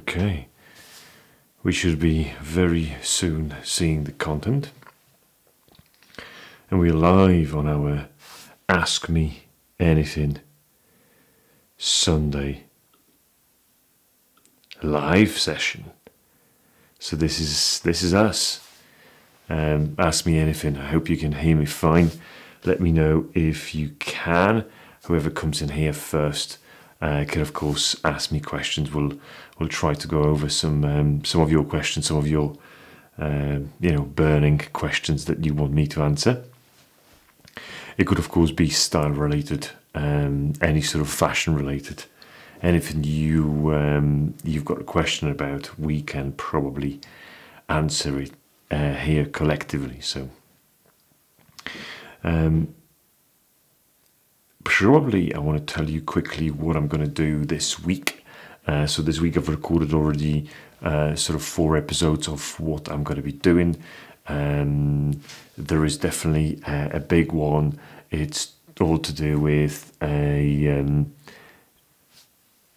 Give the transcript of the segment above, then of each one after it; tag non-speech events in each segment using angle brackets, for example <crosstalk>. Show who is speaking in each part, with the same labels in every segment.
Speaker 1: Okay. We should be very soon seeing the content. And we're live on our Ask Me Anything Sunday live session. So this is this is us. Um, ask me anything. I hope you can hear me fine. Let me know if you can. Whoever comes in here first uh, can, of course, ask me questions. We'll we'll try to go over some um, some of your questions, some of your uh, you know burning questions that you want me to answer. It could, of course, be style related, um, any sort of fashion related, anything you um, you've got a question about. We can probably answer it uh, here collectively. So. Um, probably I want to tell you quickly what I'm going to do this week. Uh, so this week I've recorded already uh, sort of four episodes of what I'm going to be doing. Um, there is definitely a, a, big one. It's all to do with a um,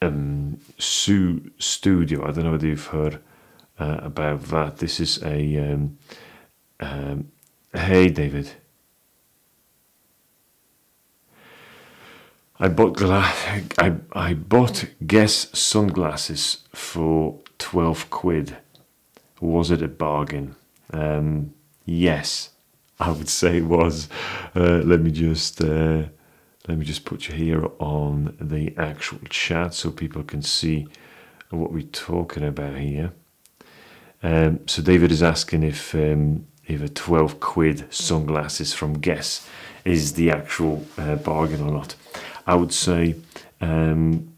Speaker 1: um, Suistudio. I don't know whether you've heard uh, about that. This is a um, um, hey David. I bought gla- I, I bought Guess sunglasses for 12 quid. Was it a bargain? Um, yes, I would say it was. Uh, let me just uh, let me just put you here on the actual chat so people can see what we're talking about here. Um, so David is asking if um, if a 12 quid sunglasses from Guess is the actual uh, bargain or not. I would say um,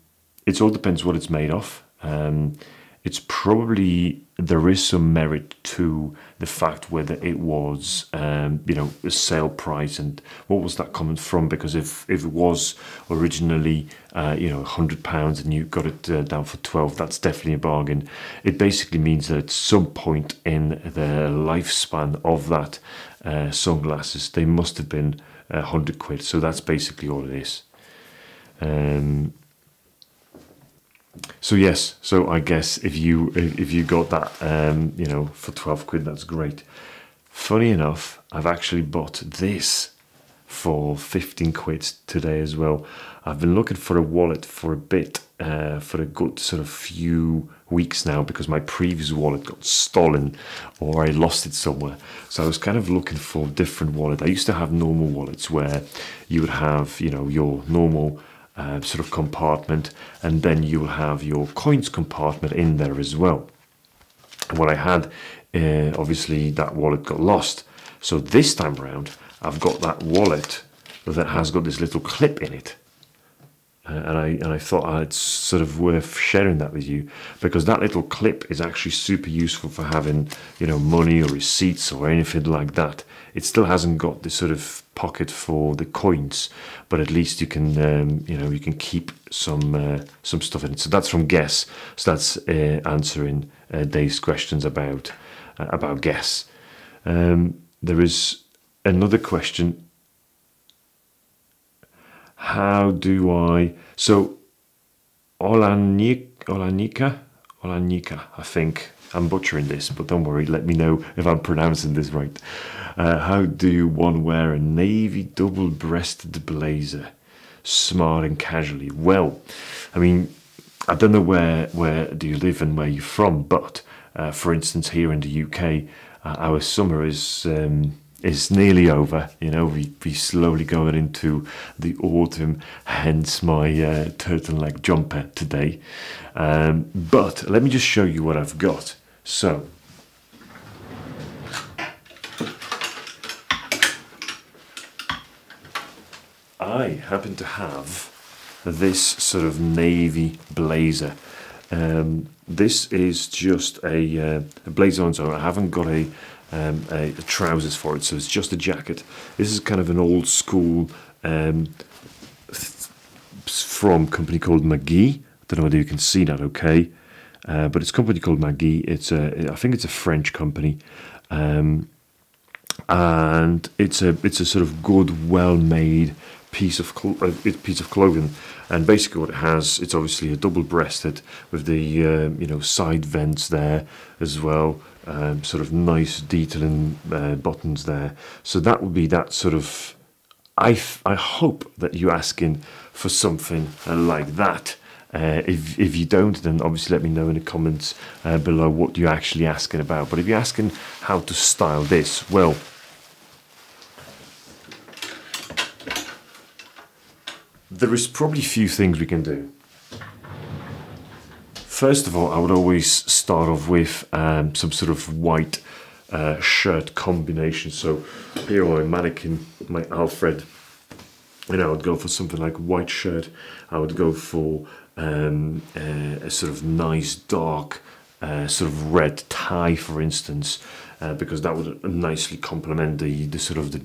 Speaker 1: it all depends what it's made of. Um, it's probably there is some merit to the fact whether it was um, you know a sale price and what was that coming from? Because if if it was originally uh, you know 100 pounds and you got it uh, down for 12 that's definitely a bargain. It basically means that at some point in the lifespan of that uh, sunglasses they must have been 100 quid. So that's basically all it is um, so yes, so I guess if you if you got that, um, you know, for twelve quid, that's great. Funny enough, I've actually bought this for fifteen quid today as well. I've been looking for a wallet for a bit, uh, for a good sort of few weeks now because my previous wallet got stolen or I lost it somewhere. So I was kind of looking for a different wallet. I used to have normal wallets where you would have, you know, your normal uh, sort of compartment, and then you'll have your coins compartment in there as well. What I had, uh, obviously, that wallet got lost. So this time around, I've got that wallet that has got this little clip in it. Uh, and I and I thought it's sort of worth sharing that with you because that little clip is actually super useful for having you know money or receipts or anything like that. It still hasn't got this sort of pocket for the coins, but at least you can um, you know you can keep some uh, some stuff in it. So that's from Guess. So that's uh, answering uh, Dave's questions about uh, about Guess. Um, there is another question how do I? So, Olanika, Olanika, I think. I'm butchering this, but don't worry, let me know if I'm pronouncing this right. Uh, how do one wear a navy double breasted blazer? Smart and casually. Well, I mean, I don't know where, where do you live and where you're from, but uh, for instance, here in the UK, uh, our summer is. Um, is nearly over. You know, we we slowly going into the autumn. Hence my uh, turtleneck jumper today. Um, but let me just show you what I've got. So. I happen to have this sort of navy blazer. Um, this is just a, uh, a blazer on its own. I haven't got a um, a, a trousers for it, so it's just a jacket. This is kind of an old school um, from company called McGee. I don't know whether you can see that okay, uh, but it's a company called McGee. It's a, I think it's a French company, um, and it's a it's a sort of good, well-made piece of uh, piece of clothing, and basically what it has, it's obviously a double-breasted with the um, you know side vents there as well, um, sort of nice detailing uh, buttons there. So that would be that sort of. I I hope that you're asking for something uh, like that. Uh, if, if you don't, then obviously let me know in the comments uh, below what you're actually asking about. But if you're asking how to style this, well, there is probably few things we can do. First of all, I would always start off with um, some sort of white uh, shirt combination. So here on my mannequin, my Alfred, and I would go for something like white shirt. I would go for um, uh, a sort of nice dark uh, sort of red tie, for instance, uh, because that would nicely complement the, the sort of the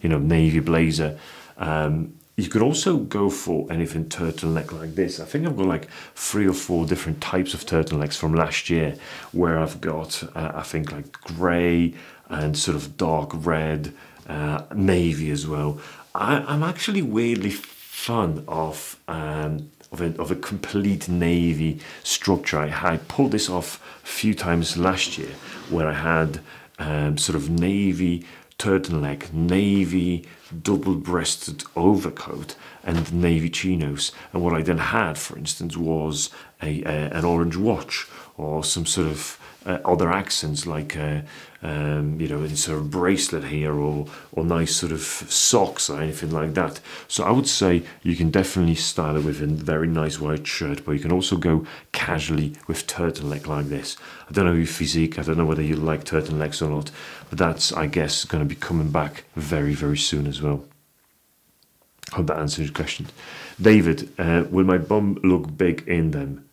Speaker 1: you know navy blazer. Um, you could also go for anything turtleneck like this. I think I've got like three or four different types of turtlenecks from last year, where I've got uh, I think like grey and sort of dark red, uh, navy as well. I, am actually weirdly fond of um, of a, of a complete navy structure. I, I pulled this off a few times last year, where I had um, sort of navy turtleneck, navy double-breasted overcoat, and navy chinos. And what I then had, for instance, was a, a an orange watch or some sort of uh, other accents like uh, um, you know a sort of bracelet here or or nice sort of socks or anything like that. So I would say you can definitely style it with a very nice white shirt, but you can also go casually with turtleneck like this. I don't know your physique. I don't know whether you like turtlenecks or not, but that's I guess going to be coming back very very soon as well. Hope that answers your question. David, uh, will my bum look big in them?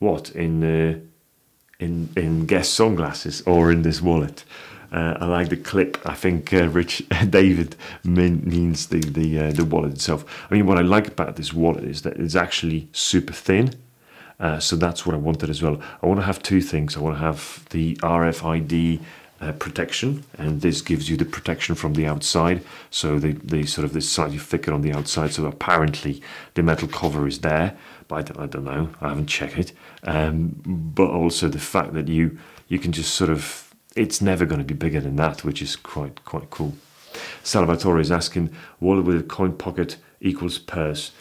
Speaker 1: What in? Uh, in in Guess sunglasses or in this wallet. Uh, I like the clip. I think uh, Rich <laughs> David means the the uh, the wallet itself. I mean, what I like about this wallet is that it's actually super thin. Uh, so that's what I wanted as well. I want to have two things. I want to have the RFID uh, protection, and this gives you the protection from the outside. So the, the sort of this slightly thicker on the outside. So apparently the metal cover is there, but I don't, I don't know. I haven't checked it. Um, but also the fact that you you can just sort of it's never going to be bigger than that, which is quite quite cool. Salvatore is asking, wallet with a coin pocket equals purse.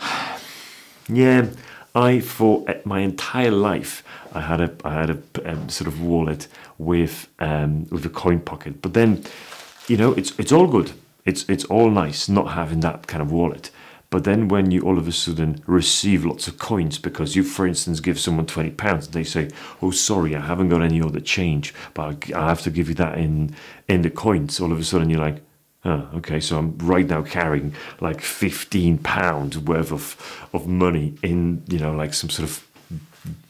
Speaker 1: <sighs> yeah, I for my entire life I had a I had a um, sort of wallet with um, with a coin pocket, but then you know it's it's all good. It's it's all nice not having that kind of wallet. But then when you all of a sudden receive lots of coins because you, for instance, give someone twenty pounds, and they say, "Oh, sorry, I haven't got any other change, but I have to give you that in in the coins." All of a sudden, you're like, Oh, okay, so I'm right now carrying like fifteen pounds worth of of money in you know like some sort of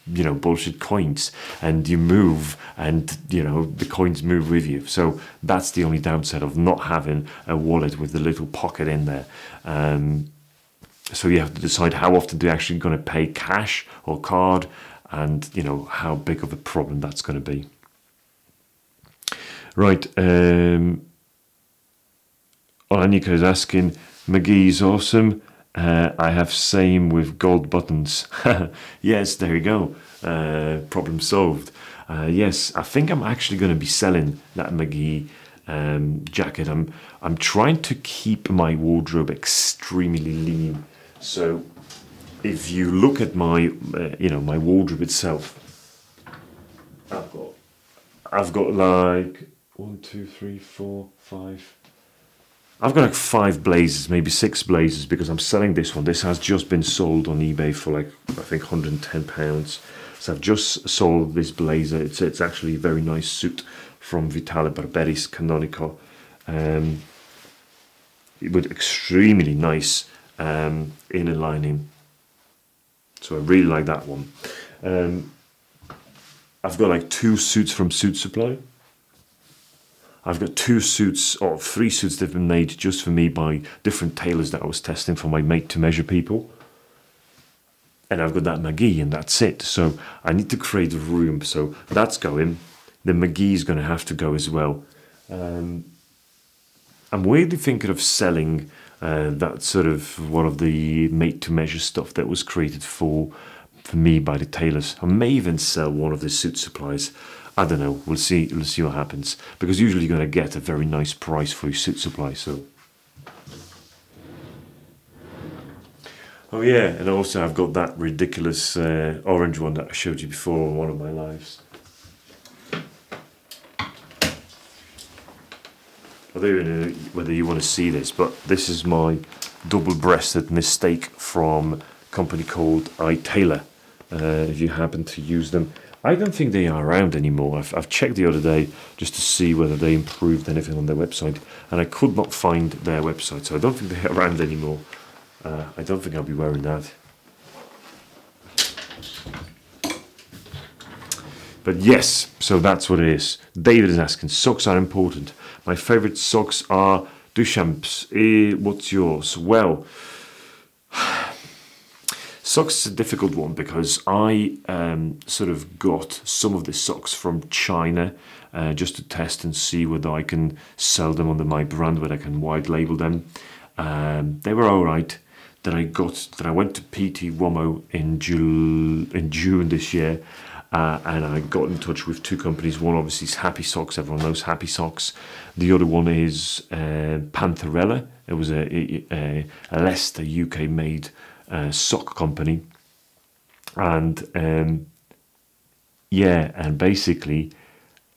Speaker 1: you know bullshit coins, and you move, and you know the coins move with you. So that's the only downside of not having a wallet with a little pocket in there. Um, so you have to decide how often you're actually going to pay cash or card, and you know how big of a problem that's going to be. Right. Um, Anika is asking, McGee's awesome. Uh, I have same with gold buttons. <laughs> yes, there you go. Uh, problem solved. Uh, yes, I think I'm actually going to be selling that McGee um, jacket. I'm I'm trying to keep my wardrobe extremely lean. So if you look at my uh, you know my wardrobe itself, I've got I've got like one, two, three, four, five I've got like five blazers, maybe six blazers, because I'm selling this one. This has just been sold on eBay for like I think 110 pounds. So I've just sold this blazer. It's it's actually a very nice suit from Vitale Barberis Canonico, um, with extremely nice um, inner lining. So I really like that one. Um, I've got like two suits from Suitsupply. I've got two suits or three suits that have been made just for me by different tailors that I was testing for my made to measure people. And I've got that McGee and that's it. So I need to create a room. So that's going. The McGee is going to have to go as well. Um, I'm weirdly thinking of selling uh, that sort of one of the made to measure stuff that was created for for me by the tailors. I may even sell one of the Suitsupplies. I don't know. We'll see. We'll see what happens. Because usually you're going to get a very nice price for your Suitsupply. So. Oh yeah, and also I've got that ridiculous uh, orange one that I showed you before on one of my lives. I don't know whether you want to see this, but this is my double-breasted mistake from a company called iTailor. Uh, if you happen to use them, I don't think they are around anymore. I've, I've, checked the other day just to see whether they improved anything on their website, and I could not find their website, so I don't think they're around anymore. Uh, I don't think I'll be wearing that. But yes, so that's what it is. David is asking, socks are important. My favorite socks are Duchamp's. Eh, what's yours? Well, <sighs> socks is a difficult one because I um, sort of got some of the socks from China uh, just to test and see whether I can sell them under my brand, whether I can white label them. Um, they were all right. That I got, that I went to Pitti Uomo in in June this year, uh, and I got in touch with two companies. One obviously is Happy Socks, everyone knows Happy Socks. The other one is uh, Pantherella. It was a, a, a Leicester UK made uh, sock company. And um, yeah, and basically,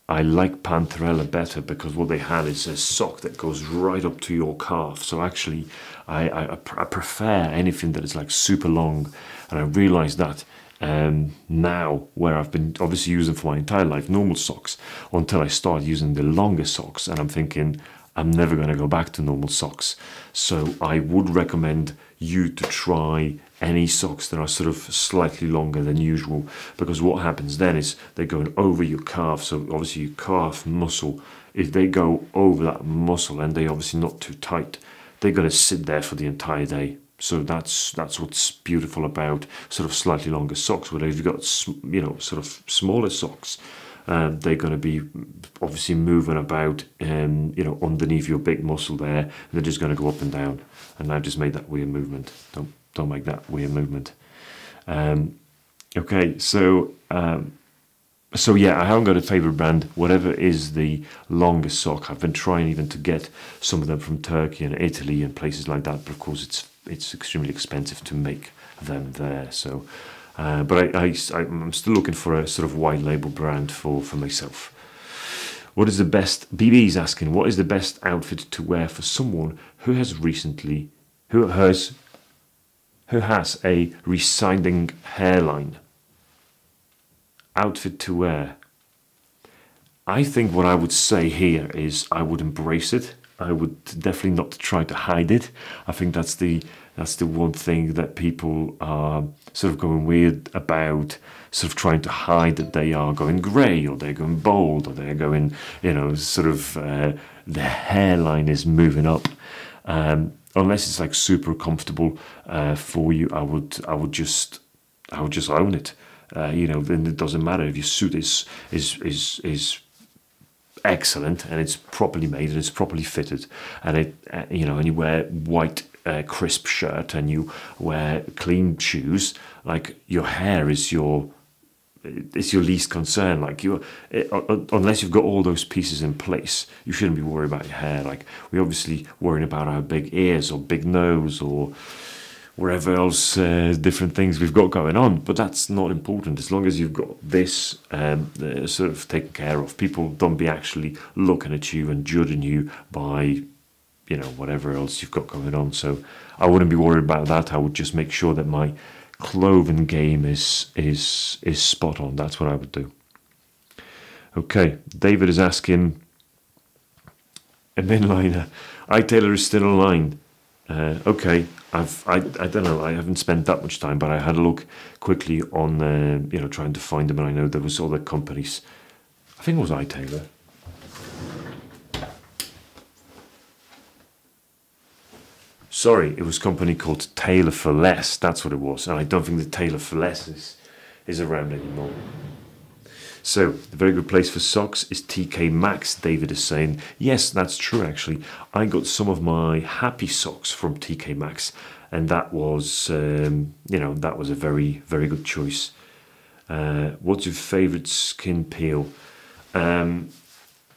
Speaker 1: I like Pantherella better because what they had is a sock that goes right up to your calf. So actually, I, I, I prefer anything that is like super long. And I realized that um, now where I've been obviously using for my entire life normal socks until I start using the longer socks and I'm thinking I'm never going to go back to normal socks. So I would recommend you to try any socks that are sort of slightly longer than usual because what happens then is they're going over your calf so obviously your calf muscle if they go over that muscle and they're obviously not too tight they're going to sit there for the entire day so that's that's what's beautiful about sort of slightly longer socks. Where if you've got you know sort of smaller socks, um, they're going to be obviously moving about, um, you know, underneath your big muscle there, and they're just going to go up and down. And I've just made that weird movement. Don't don't make that weird movement. Um, okay, so um, so yeah, I haven't got a favorite brand. Whatever is the longest sock, I've been trying even to get some of them from Turkey and Italy and places like that. But of course, it's it's extremely expensive to make them there. So, uh, but I, I I'm still looking for a sort of white label brand for for myself. What is the best? BB is asking, what is the best outfit to wear for someone who has recently, who has, who has a receding hairline? Outfit to wear. I think what I would say here is I would embrace it. I would definitely not try to hide it. I think that's the that's the one thing that people are sort of going weird about, sort of trying to hide that they are going grey or they're going bold or they're going, you know, sort of uh, their hairline is moving up. Um, unless it's like super comfortable uh, for you, I would I would just I would just own it. Uh, you know, then it doesn't matter if your suit is is is is excellent and it's properly made and it's properly fitted. And it uh, you know and you wear white uh, crisp shirt and you wear clean shoes like your hair is your it's your least concern. Like you uh, unless you've got all those pieces in place you shouldn't be worried about your hair. Like we're obviously worrying about our big ears or big nose or wherever else uh, different things we've got going on but that's not important. As long as you've got this um, uh, sort of taken care of people don't be actually looking at you and judging you by you know whatever else you've got going on. So i wouldn't be worried about that. I would just make sure that my clothing game is is is spot on. That's what i would do. Okay david is asking a mainliner iTailor is still online uh, okay I've I, I don't know I haven't spent that much time, but I had a look quickly on uh, you know trying to find them, and I know there was other companies. I think it was iTailor. Sorry, it was a company called Tailor4Less. That's what it was, and I don't think the Tailor4Less is is around anymore. So, the very good place for socks is TK Maxx, David is saying. Yes, that's true actually. I got some of my happy socks from TK Maxx, and that was, um, you know, that was a very, very good choice. Uh, what's your favorite skin peel? Um,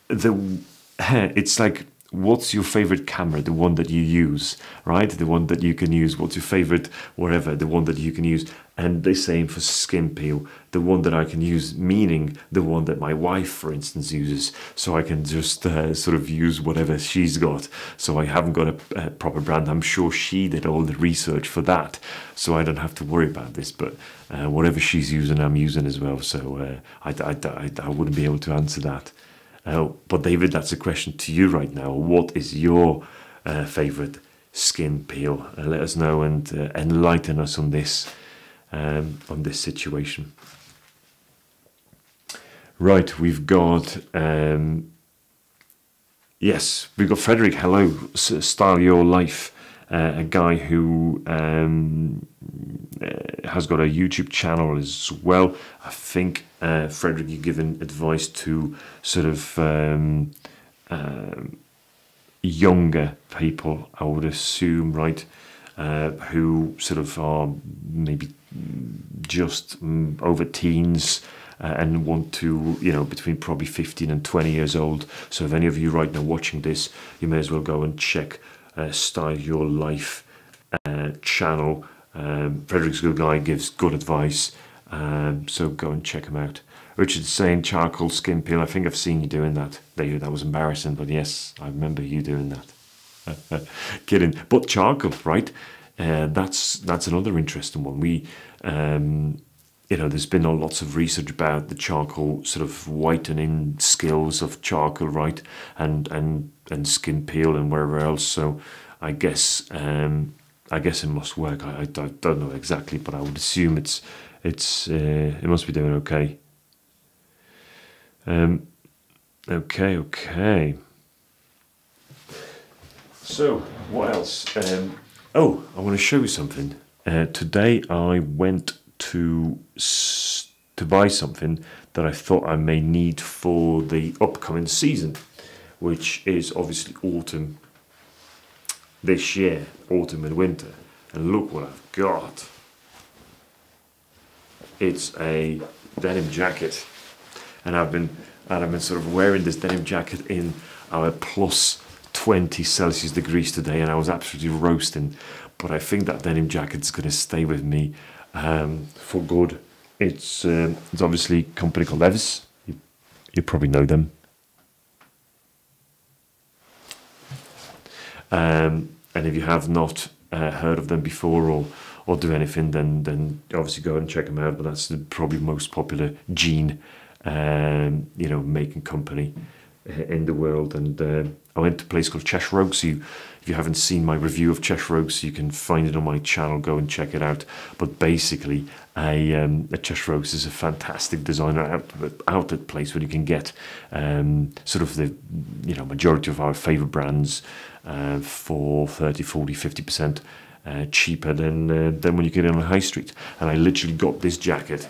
Speaker 1: the <laughs> it's like what's your favorite camera the one that you use right the one that you can use what's your favorite whatever the one that you can use and the same for skin peel. The one that i can use meaning the one that my wife for instance uses. So i can just uh, sort of use whatever she's got. So i haven't got a, a, proper brand. I'm sure she did all the research for that. So i don't have to worry about this. But uh, whatever she's using i'm using as well. So uh, I, I, I, I wouldn't be able to answer that. Uh, but David, that's a question to you right now. What is your uh, favorite skin peel? Uh, let us know and uh, enlighten us on this um, on this situation. Right, we've got um, yes, we've got Frederick. Hello, style your life. Uh, a guy who um, uh, has got a YouTube channel as well. I think uh, Frederick, you've given advice to sort of um, um, younger people, I would assume, right? Uh, who sort of are maybe just um, over teens uh, and want to, you know, between probably 15 and 20 years old. So if any of you right now watching this, you may as well go and check uh, Style Your Life uh, channel. Um, Frederick's a good guy, gives good advice. Um, so go and check him out. Richard's saying charcoal skin peel. I think I've seen you doing that. There, that was embarrassing, but yes, I remember you doing that. <laughs> Kidding, but charcoal, right? Uh, that's that's another interesting one. We, um, you know, there's been lots of research about the charcoal sort of whitening skills of charcoal, right? And and and skin peel and wherever else. So, I guess um, I guess it must work. I, I, don't know exactly, but I would assume it's it's uh, it must be doing okay. Um, okay, okay. So what else? Um, oh, I want to show you something. Uh, today I went to to buy something that I thought I may need for the upcoming season, which is obviously autumn this year, autumn and winter. And look what I've got. It's a denim jacket. And I've been and I've been sort of wearing this denim jacket in our plus 20 Celsius degrees today and I was absolutely roasting. But I think that denim jacket's going to stay with me um, for good. It's, um, it's obviously company called Levis. You, you probably know them. Um, and if you have not uh, heard of them before or or do anything, then then obviously go and check them out. But that's the probably most popular jean, um, you know, making company in the world. And uh, I went to a place called Cheshire Oaks. So you, if you haven't seen my review of Cheshire Oaks, you can find it on my channel. Go and check it out. But basically, a, um, a Cheshire Oaks is a fantastic designer outlet, place where you can get um, sort of the you know majority of our favorite brands uh, for 30, 40, 50 percent uh, cheaper than uh, than when you get it on the high street. And I literally got this jacket.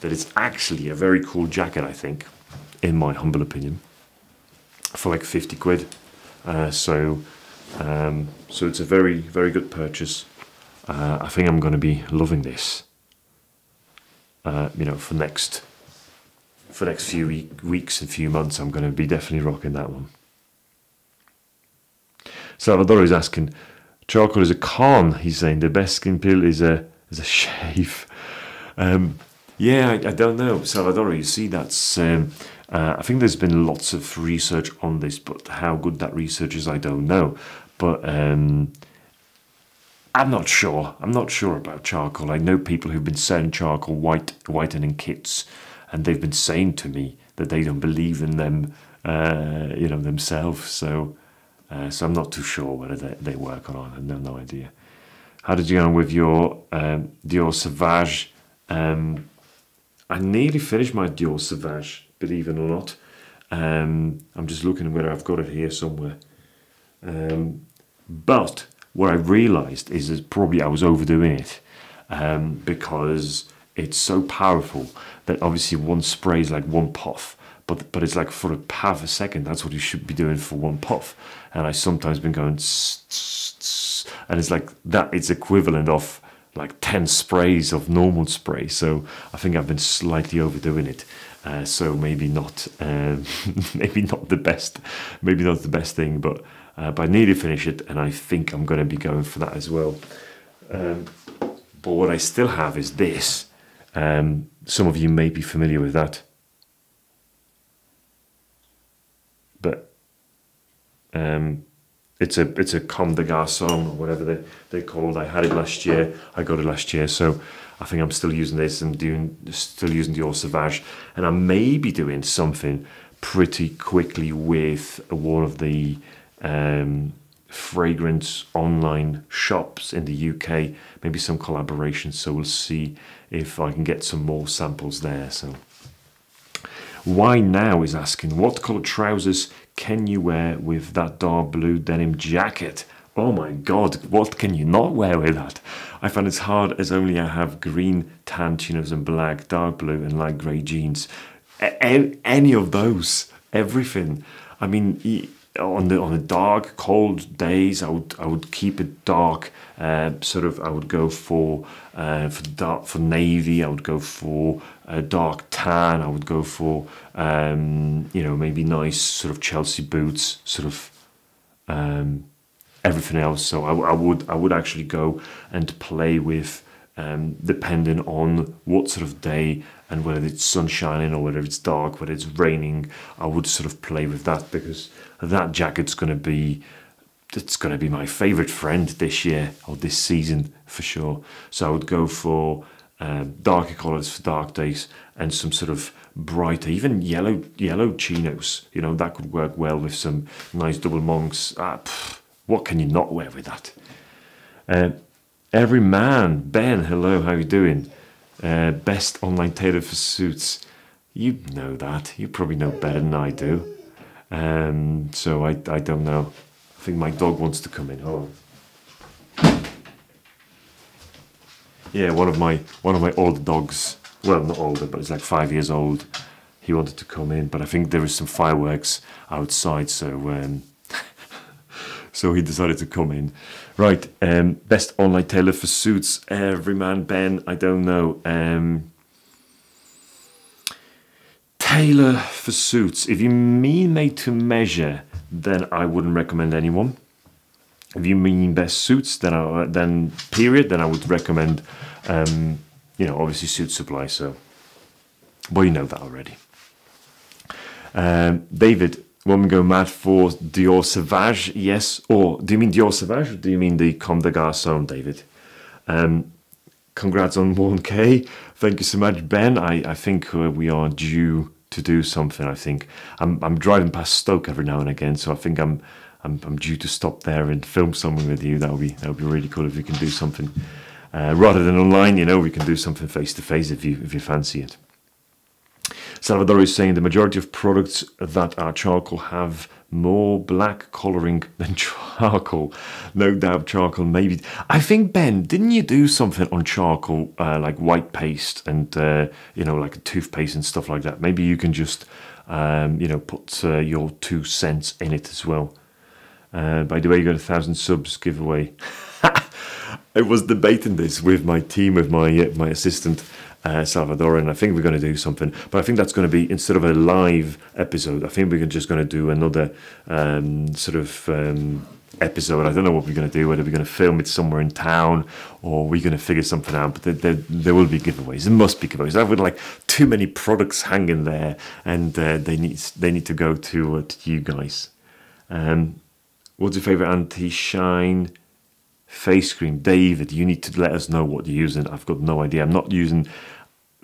Speaker 1: That is actually a very cool jacket, I think, in my humble opinion, for like 50 quid. Uh, so, um, so it's a very, very good purchase. Uh, I think I'm going to be loving this. Uh, you know, for next, for next few week, weeks and few months, I'm going to be definitely rocking that one. Salvador is asking, charcoal is a con. He's saying the best skin peel is a is a <laughs> shave. Um, yeah, I, I, don't know, Salvador. You see, that's. Um, uh, I think there's been lots of research on this, but how good that research is, I don't know. But um, I'm not sure. I'm not sure about charcoal. I know people who've been selling charcoal white whitening kits, and they've been saying to me that they don't believe in them, uh, you know, themselves. So, uh, so I'm not too sure whether they, they work or not. I have no idea. How did you go on with your um, Dior Sauvage? Um, I nearly finished my Dior Sauvage, believe it or not. Um, I'm just looking whether I've got it here somewhere. Um, but what I realised is that probably I was overdoing it um, because it's so powerful that obviously one spray is like one puff, but but it's like for a half a second. That's what you should be doing for one puff. And I sometimes been going, and it's like that. It's equivalent of like 10 sprays of normal spray so i think i've been slightly overdoing it uh, so maybe not um, <laughs> maybe not the best maybe not the best thing but uh, but i need to finish it and i think i'm going to be going for that as well um, but what i still have is this um, some of you may be familiar with that but um, it's a it's a Comme des or whatever they they called. I had it last year. I got it last year, so I think I'm still using this and doing still using the Dior Sauvage, and I may be doing something pretty quickly with one of the um, fragrance online shops in the UK. Maybe some collaboration. So we'll see if I can get some more samples there. So. Why now is asking what colour trousers can you wear with that dark blue denim jacket? Oh my god, what can you not wear with that? I find it's hard as only I have green tan chinos and black, dark blue and light grey jeans. A any of those, everything. I mean, on the on the dark, cold days, I would I would keep it dark. Uh, sort of, I would go for uh, for dark for navy. I would go for a dark tan. I would go for um, you know maybe nice sort of Chelsea boots. Sort of um, everything else. So I, I, would I would actually go and play with. Um, depending on what sort of day and whether it's sun shining or whether it's dark, whether it's raining, I would sort of play with that because that jacket's going to be it's going to be my favorite friend this year or this season for sure. So I would go for um, darker colors for dark days and some sort of brighter, even yellow yellow chinos. You know that could work well with some nice double monks. Ah, what can you not wear with that? Uh, every man, Ben, hello, how you doing? Uh, best online tailor for suits. You know that. You probably know better than I do. Um, so I, I don't know. I think my dog wants to come in. Oh. Yeah, one of my one of my older dogs. Well, not older, but it's like five years old. He wanted to come in, but I think there is some fireworks outside, so um, so he decided to come in. Right, um, best online tailor for suits. Everyman Ben, I don't know. Um, tailor for suits. If you mean made to measure, then I wouldn't recommend anyone. If you mean best suits, then I, then period, then I would recommend, um, you know, obviously Suitsupply. So, well, you know that already. Um, David, we go mad for Dior Sauvage, yes. Or do you mean Dior Sauvage or do you mean the Comme des Garçons, David? Um, congrats on 1K. Thank you so much, Ben. I, I think uh, we are due to do something. I think I'm I'm driving past Stoke every now and again, so I think I'm I'm, I'm due to stop there and film something with you. That would be that would be really cool if we can do something uh, rather than online. You know, we can do something face to face if you if you fancy it. Salvador is saying the majority of products that are charcoal have more black colouring <laughs> than charcoal. No doubt charcoal maybe. I think, Ben, didn't you do something on charcoal, uh, like white paste and, uh, you know, like toothpaste and stuff like that? Maybe you can just, um, you know, put uh, your two cents in it as well. Uh, by the way, you got a thousand subs giveaway. <laughs> I was debating this with my team, with my uh, my assistant uh, Salvador, and I think we're going to do something. But I think that's going to be instead of a live episode, I think we're just going to do another um, sort of um, episode. I don't know what we're going to do, whether we're going to film it somewhere in town or we're going to figure something out. But there, there, there will be giveaways. There must be giveaways. I would like too many products hanging there, and uh, they need they need to go to, uh, to you guys. Um, what's your favorite anti-shine? Face cream. David, you need to let us know what you're using. I've got no idea. I'm not using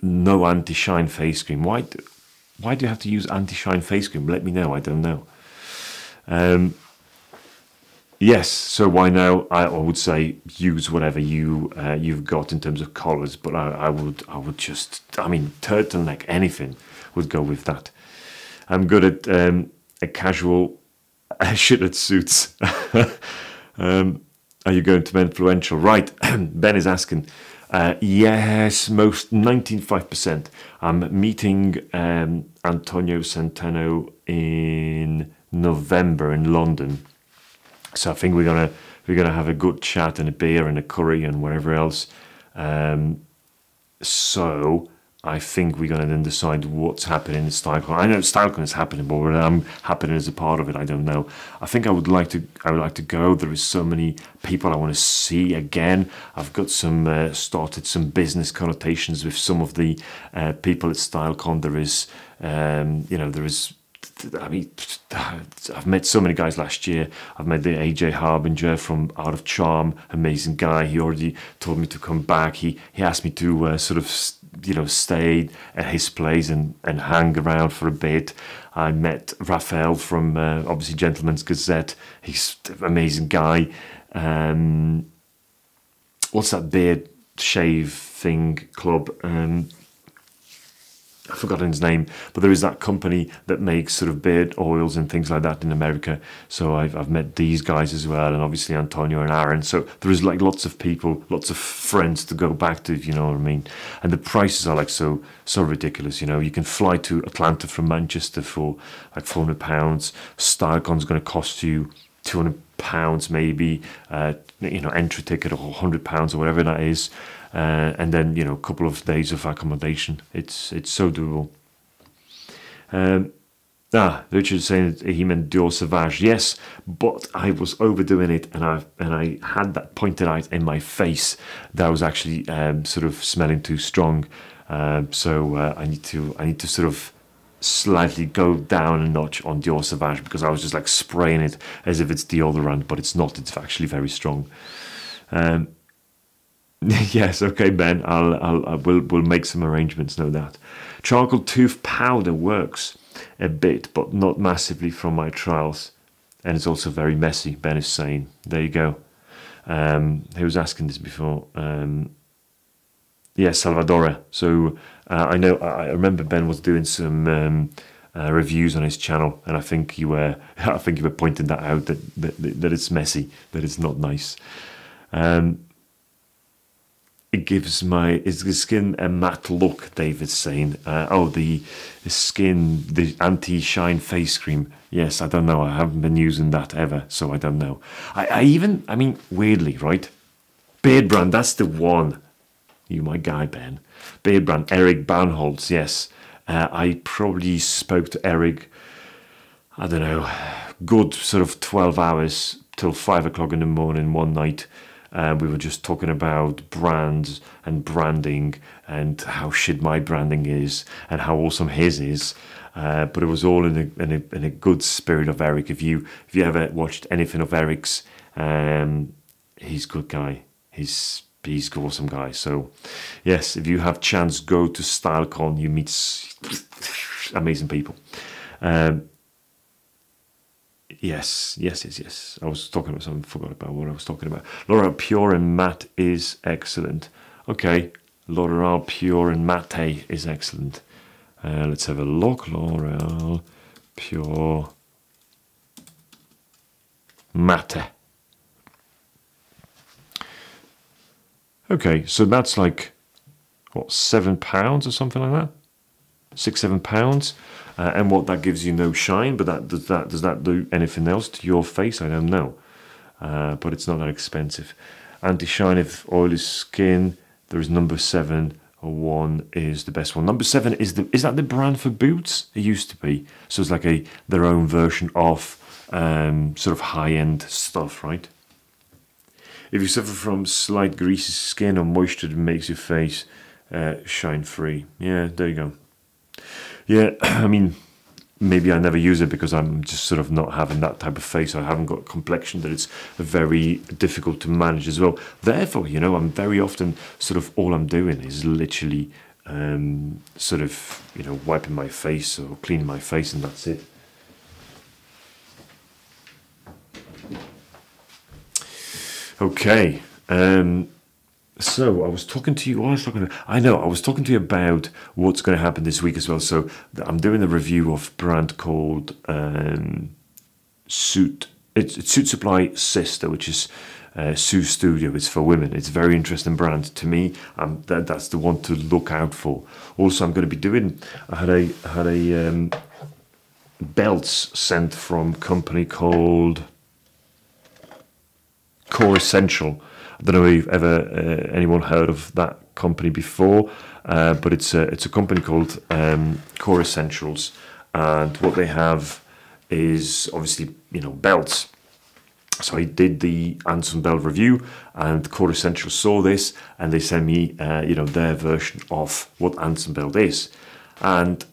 Speaker 1: no anti-shine face cream. Why do, why do you have to use anti-shine face cream? Let me know. I don't know. Um, yes, so why now? I, would say use whatever you uh, you've got in terms of collars, but I, I, would I would just I mean turtleneck anything would go with that. I'm good at um, a casual shit at suits. um, are you going to be influential? Right, <clears throat> Ben is asking. Uh, yes, most 95%. I'm meeting um, Antonio Centeno in November in London. So I think we're gonna we're gonna have a good chat and a beer and a curry and whatever else. Um, so I think we're going to then decide what's happening in StyleCon. I know StyleCon is happening, but whether I'm happening as a part of it, I don't know. I think I would like to. I would like to go. There is so many people I want to see again. I've got some uh, started some business connotations with some of the uh, people at StyleCon. There is, um, you know, there is I mean, I've met so many guys last year. I've met the AJ Harbinger from Art of Charm, amazing guy. He already told me to come back. He he asked me to uh, sort of you know stayed at his place and and hang around for a bit. I met Raphael from uh, obviously Gentleman's Gazette. He's an amazing guy. Um, what's that beard shave thing club? Um, I've forgotten his name, but there is that company that makes sort of beard oils and things like that in America. So I've, I've met these guys as well, and obviously Antonio and Aaron. So there is like lots of people, lots of friends to go back to, you know what I mean. And the prices are like so so ridiculous. You know, you can fly to Atlanta from Manchester for like 400 pounds. StyleCon's going to cost you 200 pounds maybe. Uh, you know, entry ticket or 100 pounds or whatever that is uh, and then you know a couple of days of accommodation. It's it's so doable. Um, ah, Richard saying he meant Dior Sauvage. Yes, but I was overdoing it, and I and I had that pointed out in my face that I was actually um, sort of smelling too strong. Um, so uh, I need to I need to sort of slightly go down a notch on Dior Sauvage because I was just like spraying it as if it's deodorant, but it's not. It's actually very strong. Um, <laughs> yes, okay, Ben. I'll, I'll, I will, we'll make some arrangements. No doubt. Charcoal tooth powder works a bit, but not massively from my trials, and it's also very messy. Ben is saying. There you go. Um, he was asking this before. Um, yes, Salvadora. So uh, I know. I remember Ben was doing some. Um, uh, reviews on his channel, and I think you were, <laughs> I think you were pointing that out that that, that it's messy, that it's not nice. Um, it gives my is the skin a matte look david's saying uh, oh the, the skin the anti-shine face cream yes i don't know i haven't been using that ever so i don't know i, I even i mean weirdly right Beardbrand. that's the one you my guy ben Beardbrand eric Bandholz yes uh, i probably spoke to eric i don't know good sort of 12 hours till 5 o'clock in the morning one night uh, we were just talking about brands and branding and how shit my branding is and how awesome his is. Uh, but it was all in a, in a, in a good spirit of Eric. If you if you ever watched anything of Eric's, um, he's a good guy. He's he's awesome guy. So yes, if you have chance, go to StyleCon. You meet amazing people. Um, Yes, yes, yes, yes. I was talking about something, forgot about what I was talking about. L'Oreal Pure and Matte is excellent. Okay, L'Oreal Pure and Matte is excellent. Uh, let's have a look. L'Oreal Pure Matte. Okay, so that's like, what, seven pounds or something like that? Six, seven pounds uh, and what that gives you no shine. But that does that does that do anything else to your face? I don't know. Uh, but it's not that expensive. Anti-shine if oily skin. There is number seven one is the best one. Number seven is the is that the brand for boots? It used to be. So it's like a their own version of um, sort of high end stuff, right? If you suffer from slight greasy skin or moisture that makes your face uh, shine free, yeah, there you go. Yeah, <clears throat> I mean, maybe I never use it because I'm just sort of not having that type of face. I haven't got complexion that it's very difficult to manage as well. Therefore, you know, I'm very often sort of all I'm doing is literally um, sort of, you know, wiping my face or cleaning my face and that's it. Okay. Um, so I was talking to you. I was talking. To, I know I was talking to you about what's going to happen this week as well. So I'm doing a review of brand called um, Suit. It's, Suitsupply Sister, which is uh, Suistudio. It's for women. It's a very interesting brand to me. Um, that, that's the one to look out for. Also, I'm going to be doing. I had a had a um, belts sent from a company called Kore Essential. I don't know if you've ever uh, anyone heard of that company before, uh, but it's a it's a company called um, Kore Essentials, and what they have is obviously you know belts. So I did the Anson Belt review, and Kore Essentials saw this, and they sent me uh, you know their version of what Anson Belt is, and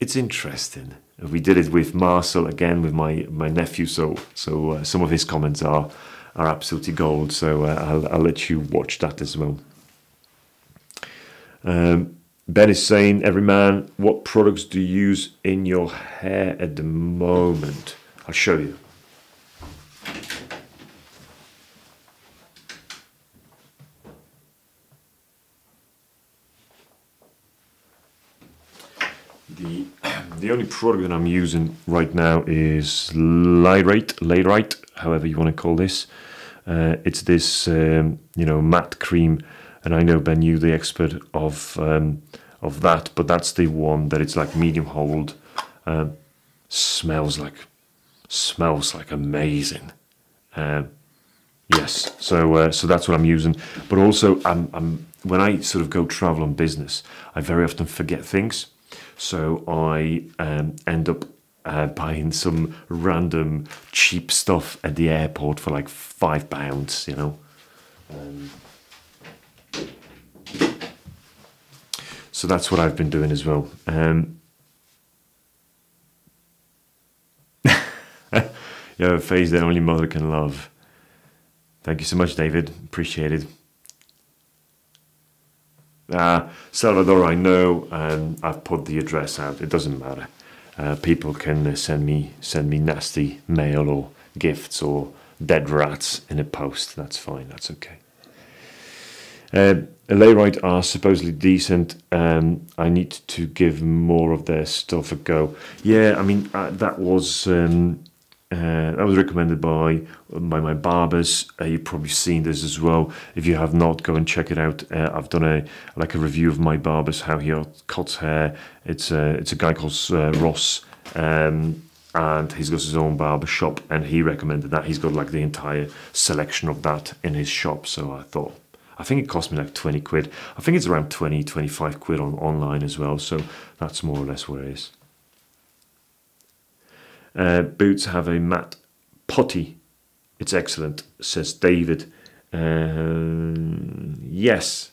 Speaker 1: it's interesting. We did it with Marcel again with my my nephew, so so uh, some of his comments are are absolutely gold. So uh, I'll, I'll let you watch that as well. Um, ben is saying, every man, what products do you use in your hair at the moment? I'll show you. The, <clears throat> the only product that I'm using right now is Lyrite, Layrite, however you want to call this. Uh, it's this, um, you know, matte cream and I know Ben, you the expert of um, of that, but that's the one that it's like medium hold, um, smells like smells like amazing. Um, yes, so uh, so that's what I'm using. But also, I'm, I'm when I sort of go travel on business, I very often forget things, so I um, end up uh, buying some random cheap stuff at the airport for like five pounds, you know. Um, so that's what I've been doing as well. Um, <laughs> you have a face that only mother can love. Thank you so much, David. Appreciate it. Uh, Salvador, I know um, I've put the address out. It doesn't matter. Uh, people can uh, send me send me nasty mail or gifts or dead rats in a post. That's fine. That's okay. Uh, are supposedly decent. Um, I need to give more of their stuff a go. Yeah, I mean uh, that was um, uh, that was recommended by by my barbers. Uh, you've probably seen this as well. If you have not, go and check it out. Uh, I've done a like a review of my barbers how he cuts hair. It's a it's a guy called uh, Ross. Um, and he's got his own barber shop and he recommended that he's got like the entire selection of that in his shop so i thought I think it cost me like 20 quid. I think it's around 20, 25 quid on online as well. So that's more or less what it is. Uh, boots have a matte potty. It's excellent, says David. Uh, yes,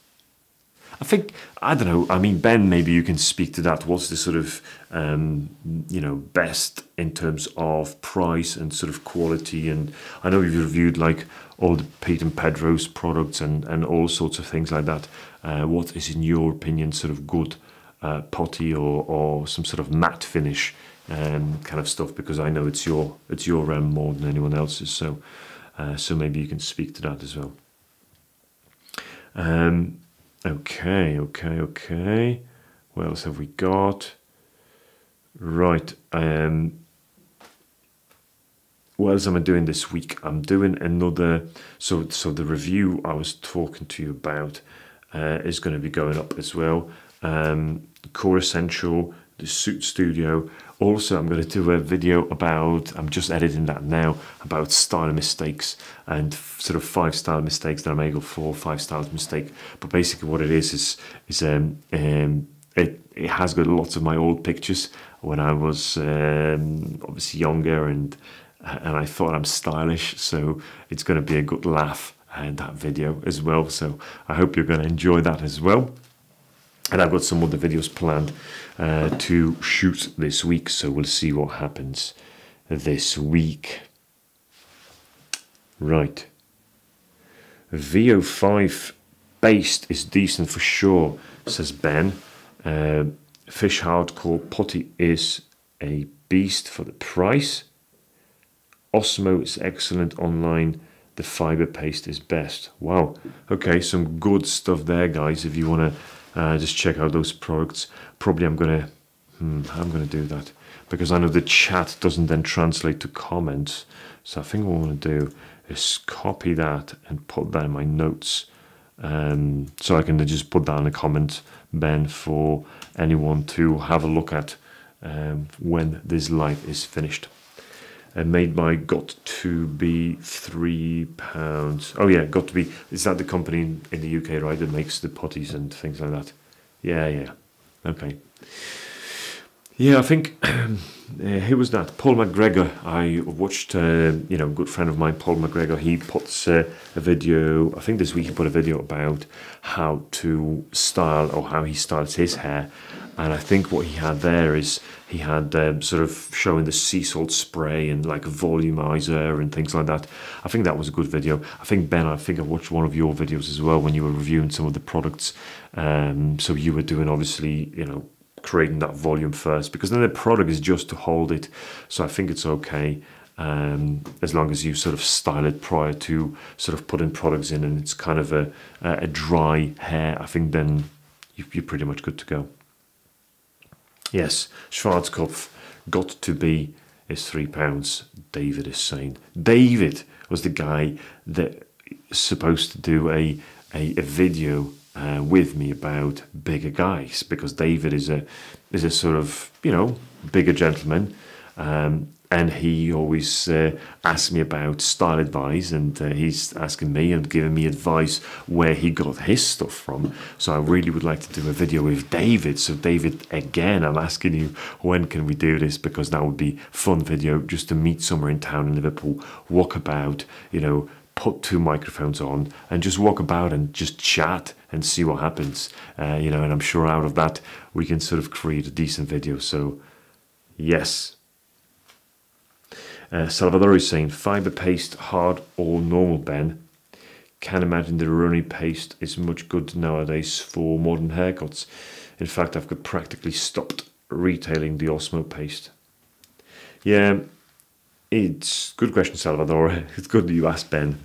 Speaker 1: I think I don't know. I mean, Ben, maybe you can speak to that. What's the sort of um, you know best in terms of price and sort of quality? And I know you've reviewed like all the Pete Pedro's products and and all sorts of things like that. Uh, what is, in your opinion, sort of good uh, putty or or some sort of matte finish um, kind of stuff? Because I know it's your it's your realm more than anyone else's. So uh, so maybe you can speak to that as well. Um, Okay, okay, okay. What else have we got? Right. Um, what else am I doing this week? I'm doing another. So, so the review I was talking to you about uh, is going to be going up as well. Um, Kore Essential, the Suistudio. Also, I'm going to do a video about, I'm just editing that now, about style mistakes and sort of five style mistakes that I make or four five styles mistake. But basically what it is, is, is um, um, it, it has got lots of my old pictures when I was um, obviously younger and and I thought I'm stylish. So it's going to be a good laugh in that video as well. So I hope you're going to enjoy that as well. And I've got some other videos planned uh, to shoot this week, so we'll see what happens this week. Right. VO5 based is decent for sure, says Ben. Uh, Fish Hardcore Potty is a beast for the price. Osmo is excellent online. The fiber paste is best. Wow. Okay, some good stuff there, guys. If you want to uh, just check out those products. Probably I'm gonna, hmm, I'm gonna do that because I know the chat doesn't then translate to comments. So I think what I want to do is copy that and put that in my notes. Um, so I can just put that in a comment, then for anyone to have a look at um, when this live is finished. And made by Got2b three pounds. Oh yeah, Got2b. Is that the company in, in the UK, right? That makes the potties and things like that. Yeah, yeah. Okay. Yeah, I think <clears throat> uh, who was that? Paul McGregor. I watched, uh, you know, a good friend of mine, Paul McGregor. He puts uh, a video. I think this week he put a video about how to style or how he styles his hair. And I think what he had there is he had um, sort of showing the sea salt spray and like volumizer and things like that. I think that was a good video. I think Ben, I think I watched one of your videos as well when you were reviewing some of the products. Um, so you were doing obviously, you know, creating that volume first because then the product is just to hold it. So I think it's okay um, as long as you sort of style it prior to sort of putting products in and it's kind of a, a dry hair. I think then you're pretty much good to go. Yes, Schwarzkopf got to be is three pounds. David is saying. David was the guy that supposed to do a a, a video uh, with me about bigger guys because David is a is a sort of you know bigger gentleman, um, and he always uh, asks me about style advice, and uh, he's asking me and giving me advice where he got his stuff from. So I really would like to do a video with David. So David, again, I'm asking you when can we do this because that would be fun video just to meet somewhere in town in Liverpool, walk about, you know put two microphones on and just walk about and just chat and see what happens. Uh, you know, and I'm sure out of that we can sort of create a decent video. So, yes. Uh, Salvador is saying fiber paste, hard or normal, Ben. Can't imagine the runny paste is much good nowadays for modern haircuts. In fact, I've practically stopped retailing the Osmo paste. Yeah, it's good question, Salvador. <laughs> It's good that you asked, Ben.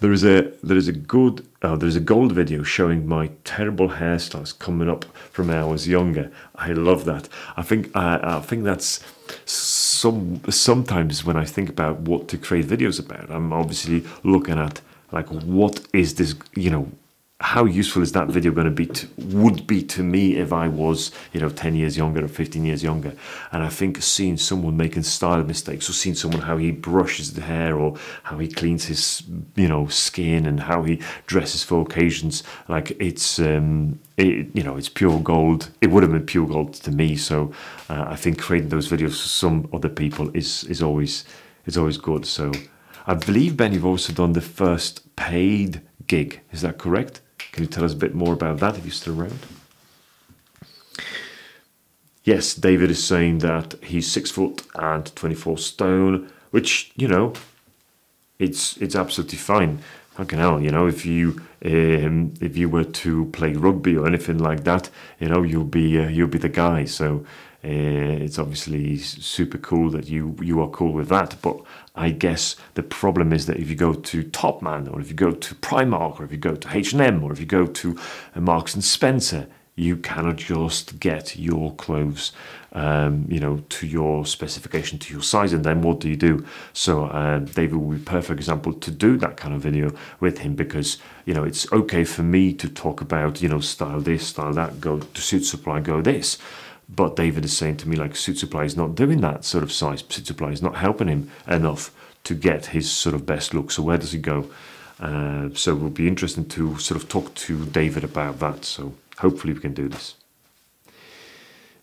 Speaker 1: There is a there is a good oh, there's a gold video showing my terrible hairstyles coming up from when I was younger. I love that. I think I think that's some sometimes when I think about what to create videos about, I'm obviously looking at like what is this you know how useful is that video going to be to, would be to me if I was you know 10 years younger or 15 years younger? And I think seeing someone making style mistakes or seeing someone how he brushes the hair or how he cleans his you know skin and how he dresses for occasions like it's um it, you know it's pure gold. It would have been pure gold to me. So uh, I think creating those videos for some other people is is always is always good. So I believe Ben you've also done the first paid gig. Is that correct can you tell us a bit more about that if you're still around? Yes, David is saying that he's six foot and 24 stone, which, you know, it's it's absolutely fine. Fucking hell, you know, if you um, if you were to play rugby or anything like that, you know, you'll be uh, you'll be the guy. So uh, it's obviously super cool that you you are cool with that. But I guess the problem is that if you go to Topman or if you go to Primark or if you go to H&M or if you go to uh, Marks and Spencer, you cannot just get your clothes, um, you know, to your specification, to your size, and then what do you do? So uh, David will be perfect example to do that kind of video with him because you know it's okay for me to talk about you know style this, style that, go to Suitsupply, go this. But David is saying to me, like, Suitsupply is not doing that sort of size. Suitsupply is not helping him enough to get his sort of best look. So where does he go? Uh, so it will be interesting to sort of talk to David about that. So hopefully we can do this.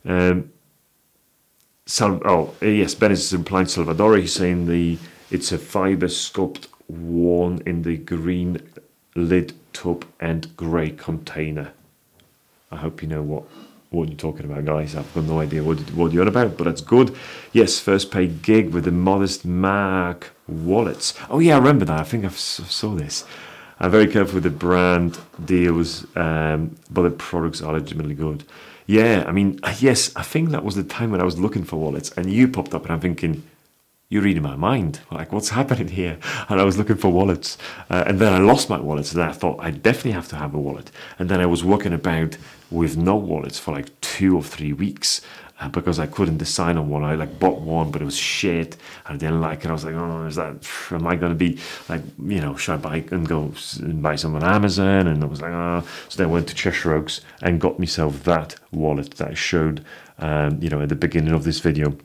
Speaker 1: Um, Sal- oh yes, Ben is implying Salvador. He's saying the it's a fiber sculpt worn in the green lid tub and grey container. I hope you know what what are you're talking about, guys. I've got no idea what, what you're on about, but that's good. Yes, first paid gig with the modest Mac wallets. Oh, yeah, I remember that. I think I saw this. I'm very careful with the brand deals, um, but the products are legitimately good. Yeah, I mean, yes, I think that was the time when I was looking for wallets, and you popped up, and I'm thinking, you're reading my mind. Like, what's <laughs> happening here? And I was looking for wallets. Uh, and then I lost my wallet. And then I thought, I definitely have to have a wallet. And then I was walking about with no wallets for like two or three weeks uh, because I couldn't decide on one. I like bought one, but it was shit. I didn't like it. I was like, oh, is that? Am I going to be like, you know, should I buy and go and buy some on Amazon? And I was like, oh. So then I went to Cheshire Oaks and got myself that wallet that I showed, um, you know, at the beginning of this video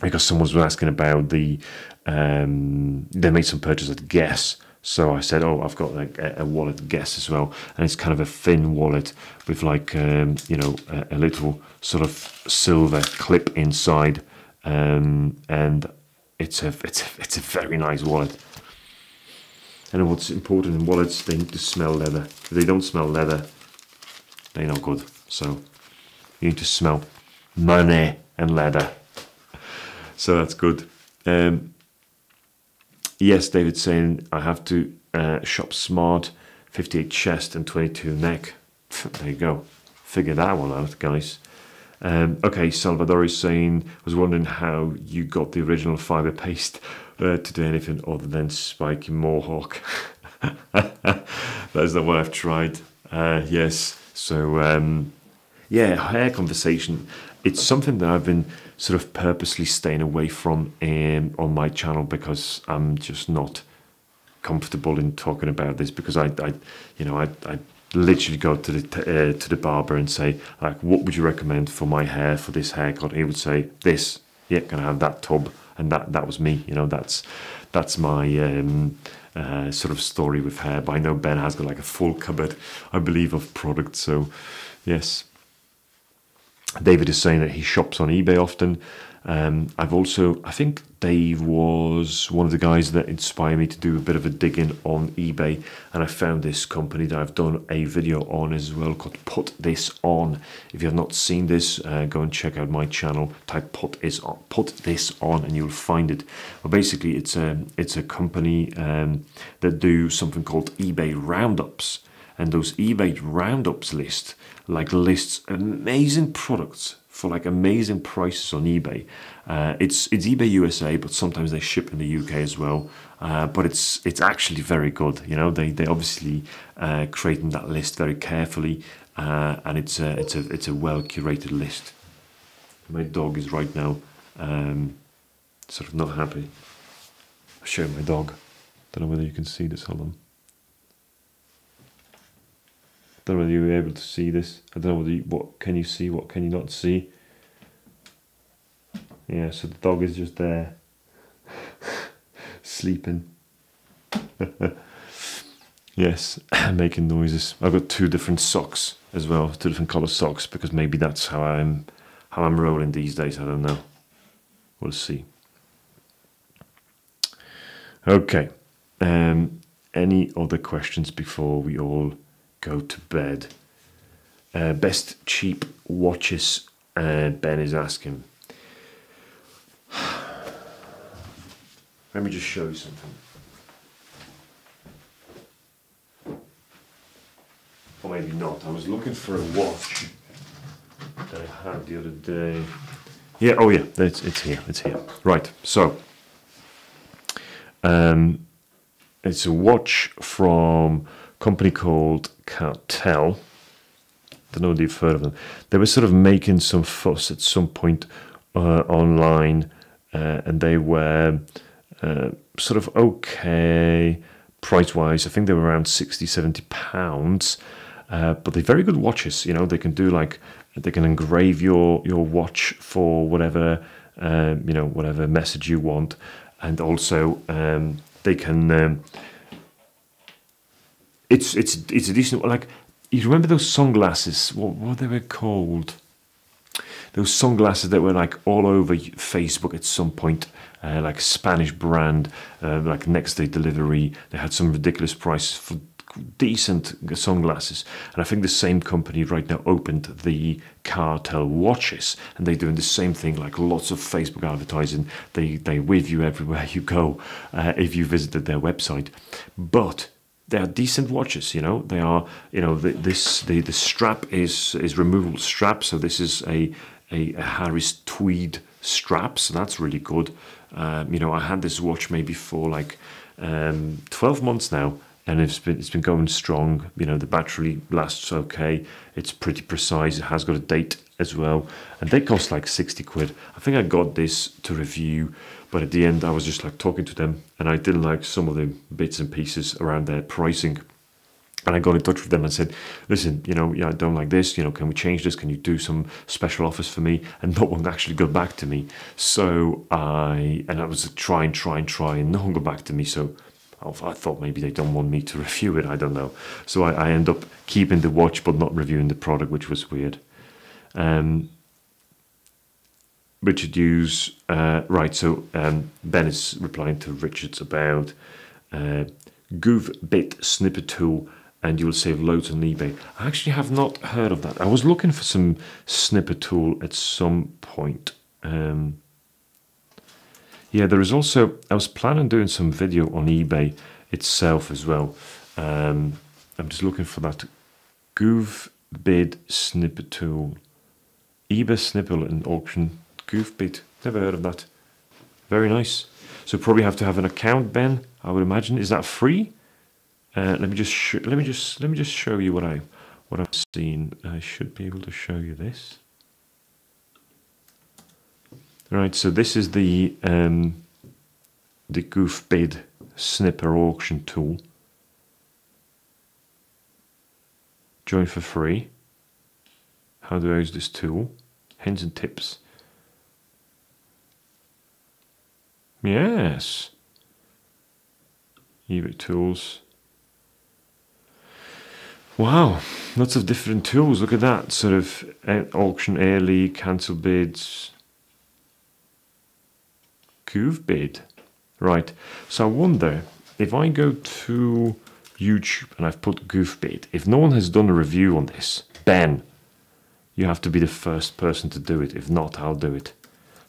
Speaker 1: because someone was asking about the um, they made some purchase at Guess. So I said, "Oh, I've got a, a wallet Guess as well, and it's kind of a thin wallet with like um, you know a, a, little sort of silver clip inside, um, and it's a it's a, it's a very nice wallet. And what's important in wallets, they need to smell leather. If they don't smell leather, they're not good. So you need to smell money and leather. So that's good. Um, yes, David's saying I have to uh, shop smart, 58 chest and 22 neck. there you go. Figure that one out, guys. Um, okay, Salvador is saying, I was wondering how you got the original fiber paste uh, to do anything other than spiky mohawk. <laughs> That's the one I've tried. Uh, yes, so um, yeah, hair conversation. It's something that I've been sort of purposely staying away from um, on my channel because I'm just not comfortable in talking about this because I, I you know, I, I literally go to the uh, to the barber and say like, what would you recommend for my hair for this haircut? He would say this. Yeah, can I have that tub? And that that was me. You know, that's that's my um, uh, sort of story with hair. But I know Ben has got like a full cupboard, I believe, of products. So yes, David is saying that he shops on eBay often. Um, I've also, I think Dave was one of the guys that inspired me to do a bit of a digging on eBay, and I found this company that I've done a video on as well called Put This On. If you have not seen this, uh, go and check out my channel. Type Put This On, Put This On, and you'll find it. But basically, it's a it's a company um, that do something called eBay roundups, and those eBay roundups list like lists amazing products for like amazing prices on eBay. Uh, it's it's eBay USA, but sometimes they ship in the UK as well. Uh, but it's it's actually very good. You know, they they obviously uh, creating that list very carefully, uh, and it's a it's a it's a well curated list. My dog is right now um, sort of not happy. I'll show my dog. Don't know whether you can see this. Hold on. Don't know whether you were able to see this. I don't know whether you, what can you see, what can you not see. Yeah, so the dog is just there, <laughs> sleeping. <laughs> yes, <clears throat> making noises. I've got two different socks as well, two different color socks because maybe that's how I'm how I'm rolling these days. I don't know. We'll see. Okay. Um, any other questions before we all go to bed. Uh, best cheap watches, uh, Ben is asking. <sighs> Let me just show you something. Or maybe not. I was looking for a watch that I had the other day. Yeah, oh yeah, it's, it's here, it's here. Right, so um, it's a watch from company called Cartel. Don't know if you've heard of them. They were sort of making some fuss at some point uh, online, uh, and they were uh, sort of okay price wise. I think they were around 60, 70 pounds. Uh, but they're very good watches. You know, they can do like they can engrave your your watch for whatever um, you know whatever message you want, and also um, they can um, it's it's it's a decent like you remember those sunglasses? What what they were called? Those sunglasses that were like all over Facebook at some point uh, like a Spanish brand uh, like next day delivery. They had some ridiculous prices for decent sunglasses. And I think the same company right now opened the cartel watches and they're doing the same thing like lots of Facebook advertising. They they with you everywhere <laughs> you go uh, if you visited their website. But they are decent watches. You know, they are. You know, the, this the the strap is is removable strap. So this is a a, a Harris tweed strap. So that's really good. Um, you know, I had this watch maybe for like um, twelve months now, and it's been it's been going strong. You know, the battery lasts okay. It's pretty precise. It has got a date as well, and they cost like sixty quid. I think I got this to review, but at the end I was just like talking to them, and I didn't like some of the bits and pieces around their pricing. And I got in touch with them and said, listen, you know, yeah, I don't like this. You know, can we change this? Can you do some special offers for me? And no one actually got back to me. So I, and I was trying, trying, trying. No one got back to me. So I thought maybe they don't want me to <laughs> review it. I don't know. So I, I end up keeping the watch but not reviewing the product, which was weird. Um, Richard Hughes, uh, right? So um, Ben is replying to Richard's about uh, Bit Snipper Tool, and you'll save loads on eBay. I actually have not heard of that. I was looking for some snipper tool at some point. Um, yeah, there is also, I was planning on doing some video on eBay itself as well. Um, I'm just looking for that Goof Bid Snipper Tool. eBay Snipper and auction. Goof Bid, never heard of that. Very nice. So probably have to have an account, Ben. I would imagine. Is that free? Uh, let me just let me just let me just show you what I what I've seen. I should be able to show you this. Right, so this is the um, the goof bid snipper auction tool. Join for free. How do I use this tool? Hints and tips. Yes. eBay tools. Wow, lots of different tools. Look at that. Sort of uh, auction early, cancel bids, Goof bid. Right. So I wonder if I go to YouTube and I've put goof bid, if no one has done a review on this, Ben, you have to be the first person to do it. If not, I'll do it.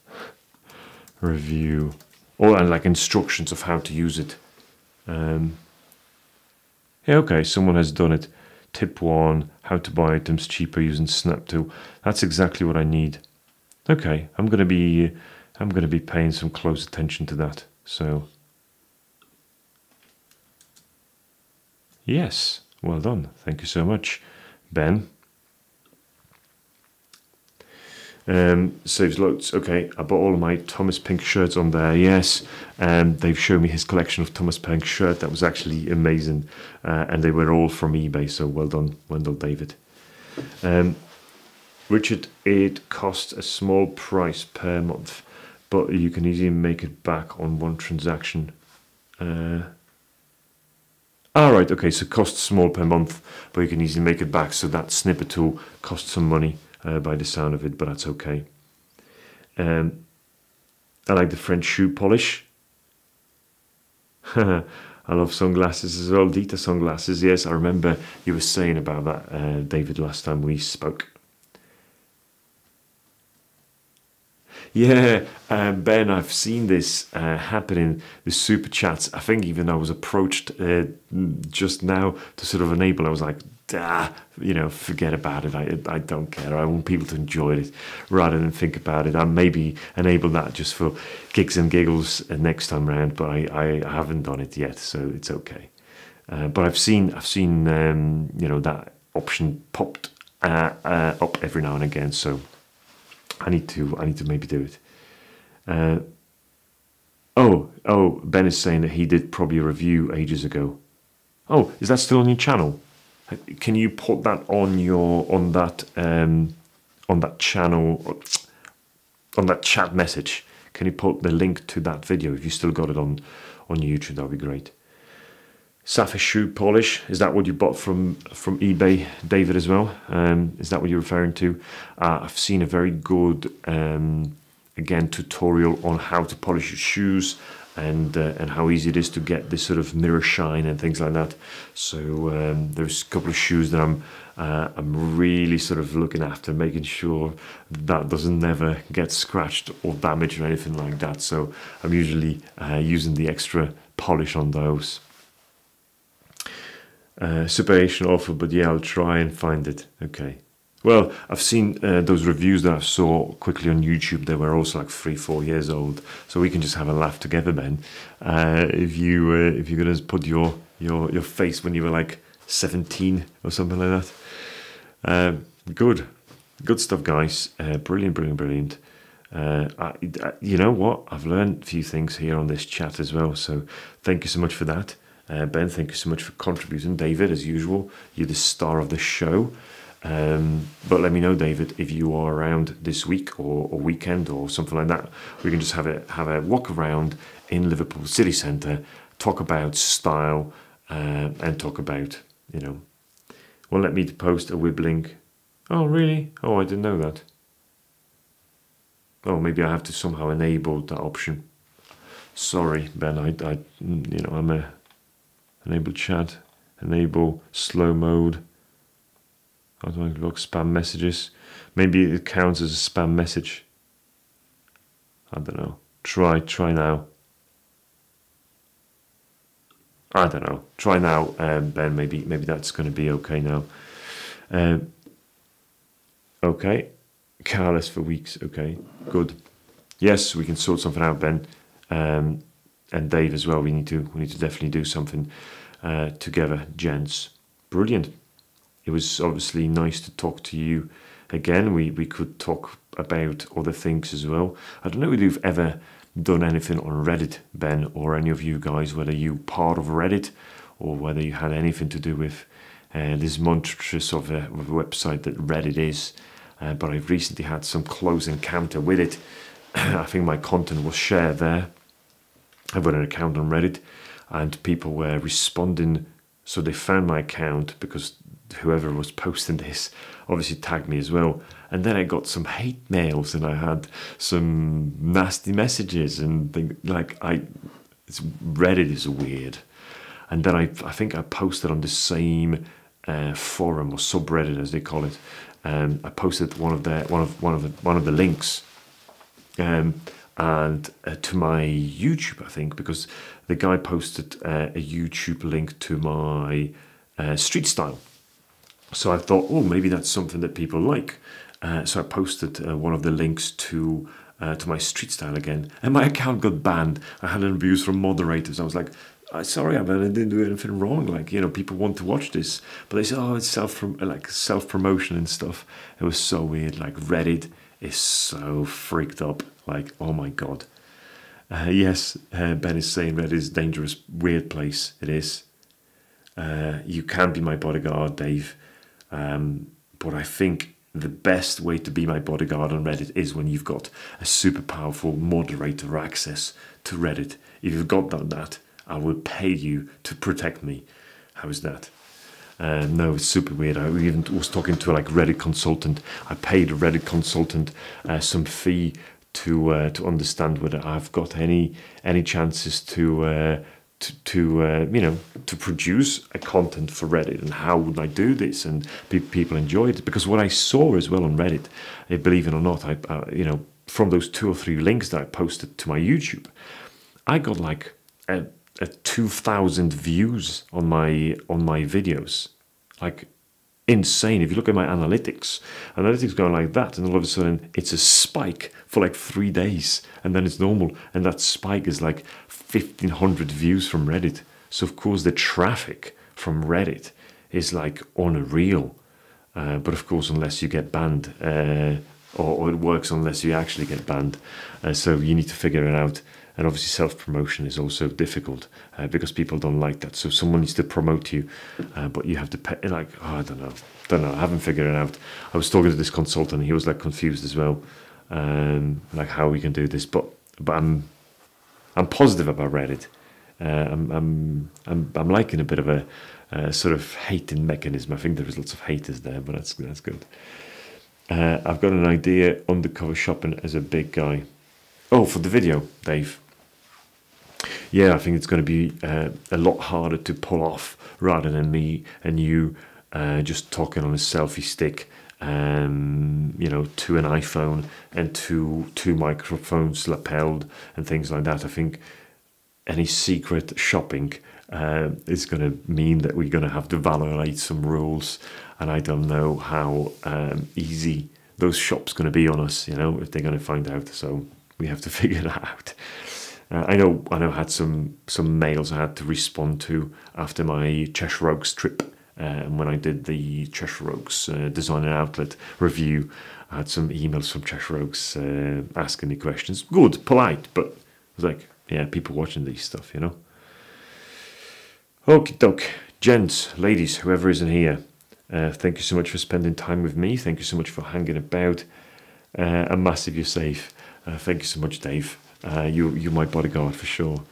Speaker 1: <laughs> Review. Or and like instructions of how to use it. Um, yeah, okay, someone has done it. Tip one, how to buy items cheaper using Snaptool. That's exactly what I need. Okay, I'm to be I'm to be paying some close attention to that. So, yes, well done. Thank you so much, Ben. Um, saves loads. Okay, I bought all of my Thomas Pink shirts on there. Yes, and um, they've shown me his collection of Thomas Pink shirt. That was actually amazing, uh, and they were all from eBay. So well done, Wendell David. Um, Richard, it costs a small price per month but you can easily make it back on one transaction. Uh, all right, okay, so costs small per month, but you can easily make it back. So that snipper tool costs some money uh, by the sound of it, but that's okay. Um, I like the French shoe polish. <laughs> I love sunglasses as well. Dita sunglasses, yes, I remember you were saying about that, uh, David, last time we spoke. Yeah, uh, Ben, I've seen this uh, happening, the super chats. I think even I was approached uh, just now to sort of enable. I was like, ah, you know, forget about it. I, I don't care. I want people to enjoy it rather than think about it. I maybe enable that just for gigs and giggles uh, next time round, but I, I haven't done it yet, so it's okay. Uh, but I've seen I've seen um, you know that option popped uh, up every now and again, so I need to I need to maybe do it. Uh, oh oh Ben is saying that he did probably a review ages ago. Oh, is that still on your channel? Can you put that on your on that um, on that channel on that chat message? Can you put the link to that video if you still got it on on YouTube? That'd be great. Saphir shoe polish. Is that what you bought from from eBay, David, as well? Um, is that what you're referring to? Uh, I've seen a very good, um, again, tutorial on how to polish your shoes and uh, and how easy it is to get this sort of mirror shine and things like that. So um, there's a couple of shoes that I'm uh, I'm really sort of looking after, making sure that doesn't never get scratched or damaged or anything like that. So I'm usually uh, using the extra polish on those uh, separation offer, but yeah, I'll try and find it. Okay. Well, I've seen uh, those reviews that I saw quickly on YouTube. They were also like three, four years old. So we can just have a laugh together, Ben. Uh, if you uh, if you're gonna put your your your face when you were like 17 or something like that. Um, good, good stuff, guys. Uh, brilliant, brilliant, brilliant. Uh, I, I, you know what? I've learned a few things here on this chat as well. So thank you so much for that. Uh, ben, thank you so much for contributing. David, as usual, you're the star of the show. Um, but let me know, David, if you are around this week or, or, weekend or something like that. We can just have a have a walk around in Liverpool city centre, talk about style, uh, and talk about you know. Well, let me post a web link. Oh, really? Oh, I didn't know that. Oh, maybe I have to somehow enable that option. Sorry, Ben. I, I you know, I'm a enable chat, enable slow mode. How do I look? Spam messages. Maybe it counts as a spam message. I don't know. Try, try now. I don't know. Try now, um, Ben. Maybe, maybe that's going to be okay now. Um, okay. Careless for weeks. Okay, good. Yes, we can sort something out, Ben, um, and Dave as well. We need to. We need to definitely do something uh, together, gents. Brilliant. It was obviously nice to talk to you again. We we could talk about other things as well. I don't know if you've ever done anything on Reddit, Ben, or any of you guys, whether you part of Reddit or whether you had anything to do with uh, this monstrous of a, of a website that Reddit is. Uh, but I've recently had some close encounter with it. <clears throat> I think my content was shared there. I've got an account on Reddit, and people were responding. So they found my account because whoever was posting this obviously tagged me as well. And then I got some hate mails, and I had some nasty messages, and things, like I, Reddit is weird. And then I, I think I posted on the same uh, forum or subreddit as they call it, um, I posted one of the one of one of the one of the links, um, and uh, to my YouTube, I think, because the guy posted uh, a YouTube link to my uh, street style. So I thought, oh, maybe that's something that people like. Uh, so I posted uh, one of the links to uh, to my street style again, and my account got banned. I had reviews from moderators. I was like, I sorry, I didn't do anything wrong. Like you know, people want to watch this, but they say, oh, it's self like self promotion and stuff. It was so weird. Like Reddit is so freaked up. Like oh my god. Uh, yes, uh, Ben is saying Reddit is dangerous, weird place. It is. Uh, you can be my bodyguard, Dave, um, but I think the best way to be my bodyguard on Reddit is when you've got a super powerful moderator access to Reddit. If you've got that that I will pay you to protect me. How is that? Uh, no, it's super weird. I even was talking to like Reddit consultant. I paid a Reddit consultant uh, some fee to uh, to understand whether I've got any any chances to uh, to, to uh, you know to produce a content for Reddit and how would I do this? And pe- people enjoyed it. Because what I saw as well on Reddit, eh, believe it or not, I you know from those two or three links that I posted to my YouTube, I got like a uh, 2000 views on my on my videos. Like insane. If you look at my analytics analytics going like that and all of a sudden it's a spike for like three days and then it's normal and that spike is like 1500 views from reddit so of course the traffic from reddit is like unreal uh, but of course unless you get banned uh, or, or, it works unless you actually get banned uh, so you need to figure it out and obviously self promotion is also difficult uh, because people don't like that. So someone needs to promote you, uh, but you have to pay. Like oh, I don't know, don't know. I haven't figured it out. I was talking to this consultant. He was like confused as well, um, like how we can do this. But but I'm I'm positive about Reddit. Uh, I'm, I'm I'm I'm liking a bit of a sort of hating mechanism. I think there is lots of haters there, but that's that's good. Uh, I've got an idea undercover shopping as a big guy. Oh, for the video, Dave yeah, I think it's going to be uh, a lot harder to pull off rather than me and you uh, just talking on a selfie stick, um, you know, to an iPhone and to two microphones lapelled and things like that. I think any secret shopping uh, is going to mean that we're going to have to violate some rules, and I don't know how um, easy those shops going to be on us. You know, if they're going to find out. So we have to <laughs> figure that out. Uh, I know I know I had some some mails I had to respond to after my Cheshire Oaks trip. Uh, and when I did the Cheshire Oaks uh, Design and Outlet review, I had some emails from Cheshire Oaks uh, asking me questions. Good, polite, but I was like, yeah, people watching these stuff, you know. Okay, doke, gents, ladies, whoever is in here, uh, thank you so much for spending time with me. Thank you so much for hanging about. Uh, a massive you're safe. Uh, thank you so much, Dave. You you're my bodyguard for sure.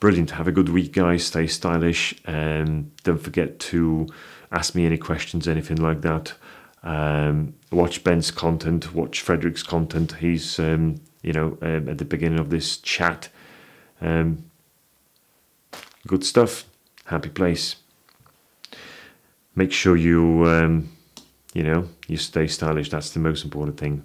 Speaker 1: Brilliant. Have a good week, guys. Stay stylish, and don't forget to ask me any questions, anything like that. Um, watch Ben's content. Watch Frederick's content. He's um, you know um, at the beginning of this chat. Um, good stuff. Happy place make sure you um, you know you stay stylish that's the most important thing